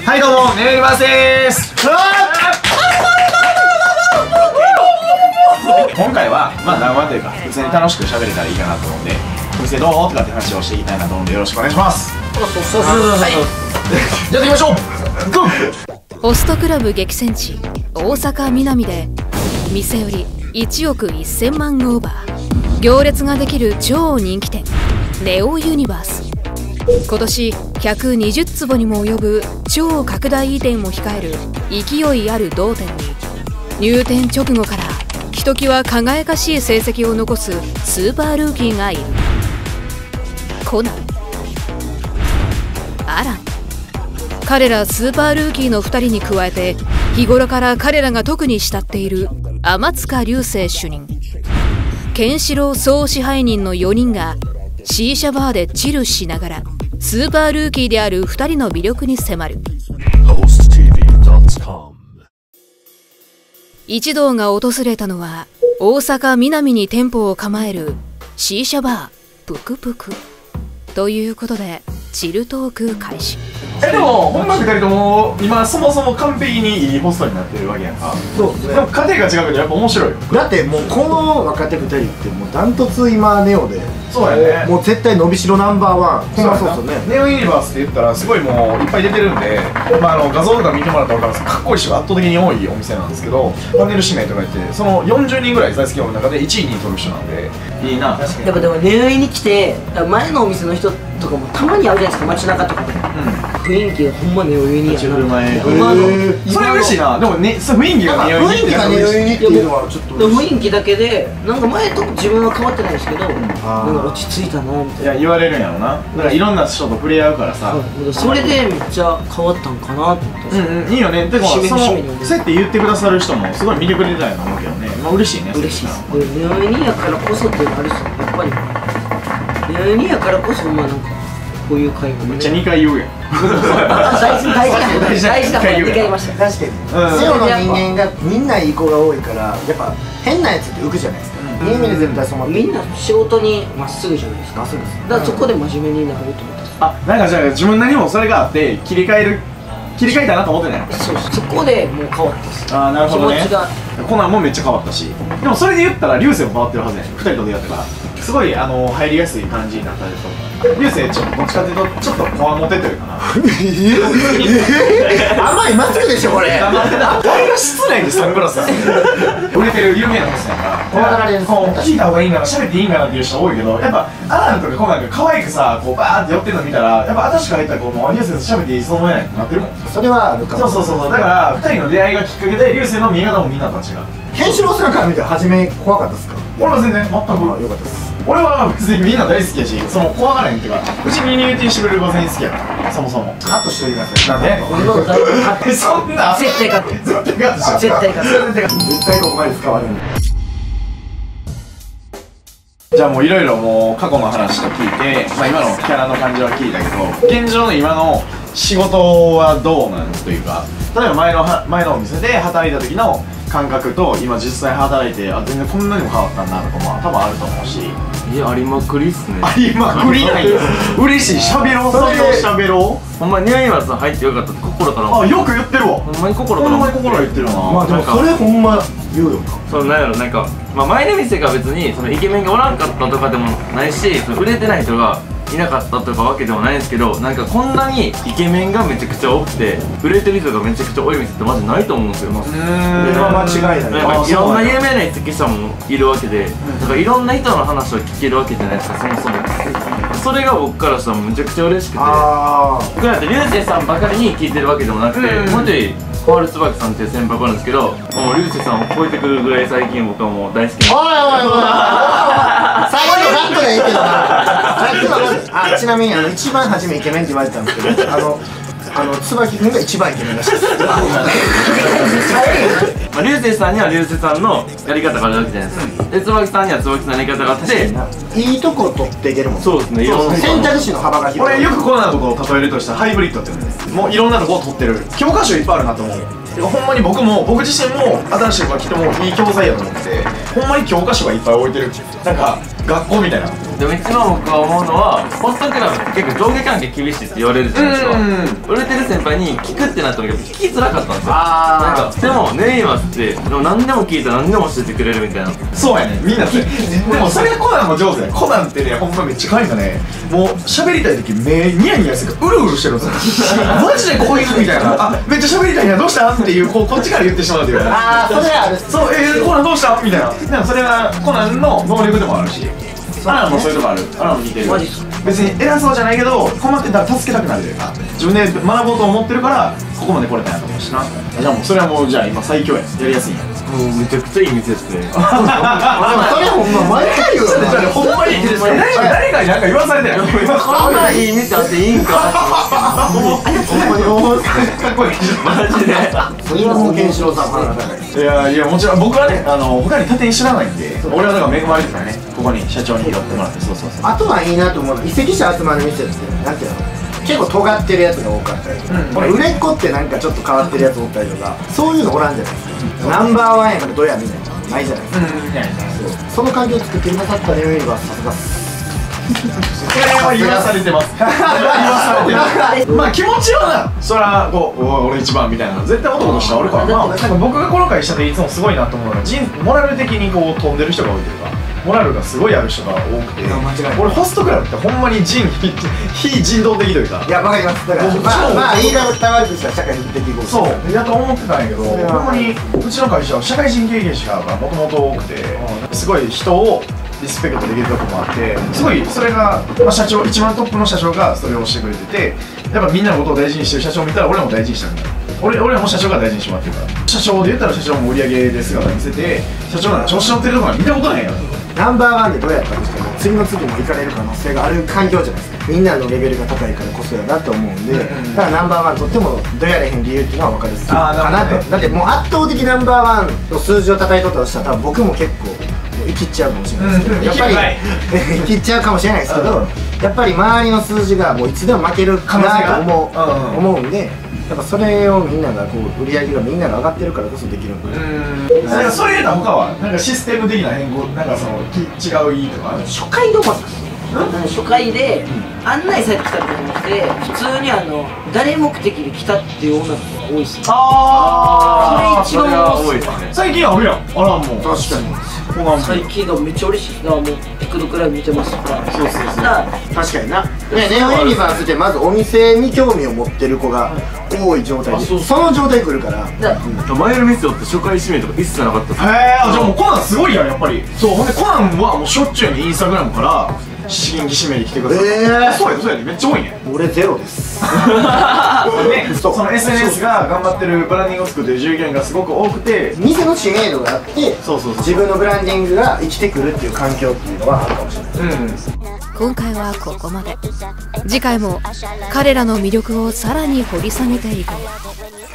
はいどうもネオユニバースです今回はまあ談話というか普通に楽しく喋れたらいいかなと思うんでお店どう？とかって話をしていきたいなと思うんでよろしくお願いします。はいやっていきましょう。ゴーホストクラブ激戦地大阪南で店売り1億1000万オーバー。行列ができる超人気店ネオユニバース。今年120坪にも及ぶ超拡大移転も控える勢いある同店に入店直後からひときわ輝かしい成績を残すスーパールーキーがいる。コナン。アラン。彼らスーパールーキーの2人に加えて日頃から彼らが特に慕っている天塚流星主任。ケンシロウ総支配人の4人がシーシャバーでチルしながら。スーパールーキーである2人の魅力に迫る。一同が訪れたのは大阪南に店舗を構えるシーシャバーぷくぷく。ということでチルトーク開始。えでもほんま二人とも今そもそも完璧にいいホストになってるわけやんか。そうですでも家庭が違うけどやっぱ面白い。よだってもうこの若手2人ってもうダントツ今ネオでそうやね。もう絶対伸びしろナンバーワン。ほんまそうですよね。ネオユニバースって言ったらすごいもういっぱい出てるんで、まあ、あの画像とか見てもらったら分かるんですけどかっこいい人が圧倒的に多いお店なんですけどパネル指名とか言ってその40人ぐらい在籍の中で1位に取る人なんで。いいな。確かやっぱでも恋愛に来て前のお店の人とかもたまに会うじゃないですか。街中とかで。雰囲気がほんまネオユニや立ちそれ嬉しいな。でもねそう雰囲気がネオユニ雰囲気がネオユニっていうのはちょっとでも雰囲気だけでなんか前と自分は変わってないですけどなんか落ち着いたなみたいいや言われるんやろな。だからいろんな人と触れ合うからさ、なそれでめっちゃ変わったんかなと思って。うんうんいいよね。でもそそうやって言ってくださる人もすごい魅力出たいと思うけどね。まあ嬉しいね嬉しい。ですでネオユニやからこそっていうのあるっすよやっぱりネオユニやからこそまあなんかこういう会もね。めっちゃ2回言うやん。あ大事大事大事な大事なことやって帰りました確かにうんネオの人間がみんないい子が多いからやっぱ変なやつって浮くじゃないですかいい意味で絶対染まってみんな仕事にまっすぐじゃないですか。まっすぐです。だからそこで真面目になると思ったんです。あなんかじゃあ自分なりにもそれがあって切り替える切り替えたなと思ってないそうそこでもう変わったっす。ああなるほどね。気持ちが。コナンもめっちゃ変わったし。でもそれで言ったら流星も変わってるはずやね2人と出会ってからすごいあの入りやすい感じになったりとか流星ちょっとどっちかっていうとちょっとこわもてというかな甘いマスクでしょこれ誰が室内でサングラス売れてる有名なホストやからこの流れですこう聞いた方がいいんかな。喋っていいんかなっていう人多いけどやっぱアランとかコナンが可愛くさこうバーって寄ってるの見たらやっぱ私から入ったらこうもう流星と喋っていいそう思えないってなってるもんそれはあるかもそうそうそうそうだから2人の出会いがきっかけで流星の見え方もみんなとは違うケンシロウさんから見て初め怖かったですか俺は全然全くあよかったです俺は別にみんな大好きやしその怖がらへんっていうかうちに入店してくれる子全員好きやからそもそも。カットしておいてください。なんで？俺の大学勝ってそんな。絶対勝って絶対勝つしょ絶対勝つ絶対ここまで使われるじゃあもういろいろもう過去の話と聞いて、まあ、今のキャラの感じは聞いたけど現状の今の仕事はどうなんというか例えば前のは前のお店で働いた時の感覚と今実際働いてあ全然こんなにも変わったんだとかも多分あると思うしいやありまくりっすね。あ今クリなんや。嬉しい。しゃべろう。それをしゃべろほんまにニャイワさん入ってよかったって心から。あよく言ってるわ。ほんまに心ほんまから思うに心言ってるな。まあでもそれほんま言うよ。なそうなんやろなんか、まあ、前の店が別にそのイケメンがおらんかったとかでもないしその売れてない人がいなかったとかわけでもないんですけどなんかこんなにイケメンがめちゃくちゃ多くて売れてる人がめちゃくちゃ多い店ってマジないと思うんですよ。うそれは間違いない。なんいろんな有名な指揮者もいるわけで、だからいろんな人の話を聞けるわけじゃないですかそもそも。それが僕からしたらめちゃくちゃ嬉しくて。あ僕なんて流星さんばかりに聞いてるわけでもなくて、うん。もう一人小春椿さんっていう先輩があるんですけどもう流星さんを超えてくるぐらい最近僕はもう大好きおいおいおい 最後のカットでいいけどな。さっきのカットあちなみにあの一番初めイケメンって言われてたんですけどあのあの椿君が一番イケメンらしいです。まあ、流星さんには流星さんのやり方があるわけじゃないですか。で椿さんには椿さんのやり方があっていいとこ取っていけるもんそうですね。いろんな選択肢の幅が広い。俺よくコナンのことを例えるとしたらハイブリッドって言うんですもういろんなとこを取ってる。教科書いっぱいあるなと思う。ほんまに僕も僕自身も新しい子が来てもいい教材やと思っててほんまに教科書がいっぱい置いてる。なんか学校みたいなでも一番僕は思うのはホストクラブって結構上下関係厳しいって言われるじゃないですか。売れてる先輩に聞くってなった時聞きづらかったんですよ。なんかでもネイマスって。でも何でも聞いたら何でも教えてくれるみたいな。そうやねみんなってでもそれがコナンも上手や。コナンってねほんまめっちゃ可愛いんだね。もう喋りたい時目ニヤニヤしてるから。うるうるしてるんですよマジでこういうみたいなあめっちゃ喋りたいなどうしたっていうこうこっちから言ってしまうという。かああそれある。そうえー、コナンどうしたみたいな。でもそれはコナンの能力でもあるしアランもそういうとこある。アランも似てる。マジっす別に偉そうじゃないけど困ってたら助けたくなる。というか自分で学ぼうと思ってるからここまで来れたんやと思うしな。じゃあもうそれはもうじゃあ今最強や。やりやすいんや。もうめちゃくちゃいい店ですねでもそれほんま毎回言うよ。じゃあほんまに誰かになんか言わされてないこんないい店あっていいんかほんまに思うかっこいいマジで今もケンシロウさんいやいやもちろん僕はねあの他に縦に知らないんで俺はだから恵まれてからねここに社長に拾ってもらってそうそうそう。あとはいいなと思うの移籍者集まる店ってなんていうの？結構尖ってるやつが多かったりとか、うん。これ売れっ子ってなんかちょっと変わってるやつおったりとか。そういうのおらんじゃない。ですか、ナンバーワンやからどうやみたいな。ないじゃないですか、その環境を作ってくださったネオユニバースさすがっす。それは言わされてます。言わされてます。まあ気持ちはな。それはこう俺一番みたいな絶対男としてはおるから。まあなんか僕がこの会社でいつもすごいなと思うのが人モラル的にこう飛んでる人が多いというかモラルがすごいある人が多くていや間違いない。俺ホストクラブってほんまに人非非人道的というか。いやわかります。だからまあ超まあ言い方悪くしたら社会的合そう。やと思ってたんやけどほんまにうちの会社は社会人経験者がもともと多くてすごい人をリスペクトできるとこもあってすごいそれが、まあ、社長一番トップの社長がそれをしてくれててやっぱみんなのことを大事にしてる社長を見たら俺らも大事にしたんだ俺俺らも社長が大事にしてもらってるから。社長で言ったら社長も売り上げで姿見せて社長なんか調子乗ってるとこは見たことないよナンバーワンでどうやったとしても次の次も行かれる可能性がある環境じゃないですか。みんなのレベルが高いからこそやなと思うんで、うんだからナンバーワンとってもどやれへん理由っていうのは分かるあーかななるほどね。とだってもう圧倒的ナンバーワンの数字を叩いとったとしたら多分僕も結構生きっちゃうかもしれないですけど、う。んやっぱり生生きっちゃうかもしれないですけど、うん。やっぱり周りの数字がもういつでも負けるかなと思う,、思うんでやっぱそれをみんながこう売り上げがみんなが上がってるからこそできるんで、うん。なんかそれ言うたら他はなんかシステム的な変更なんかそのき違ういいとかある？初回どこ初回で案内されてきたとかじゃなくて普通にあの誰目的で来たっていう女の子が多いっすねあそれ一番は多い。ですね最近あるやん。あらも。う確かに。最近がめっちゃ嬉しいなもうピクドクラブ見てますとか。そうそうそう。確かにな、ね、ネオユニバースってまずお店に興味を持ってる子が多い状態であその状態来るから。だから前の店って初回指名とか一切なかった。っすへえじゃあもうコナンすごいやんやっぱり。そう。ほんでコナンはもうしょっちゅうにインスタグラムから新規指名に来てください。えー。そうやでそうやでめっちゃ多いね。俺ゼロです。で そそうの SNS が頑張ってるブランディングを作ってる従業員がすごく多くて。店の知名度があってそうそうそう。自分のブランディングが生きてくるっていう環境っていうのはあるかもしれない。うん。今回はここまで。次回も彼らの魅力をさらに掘り下げていこう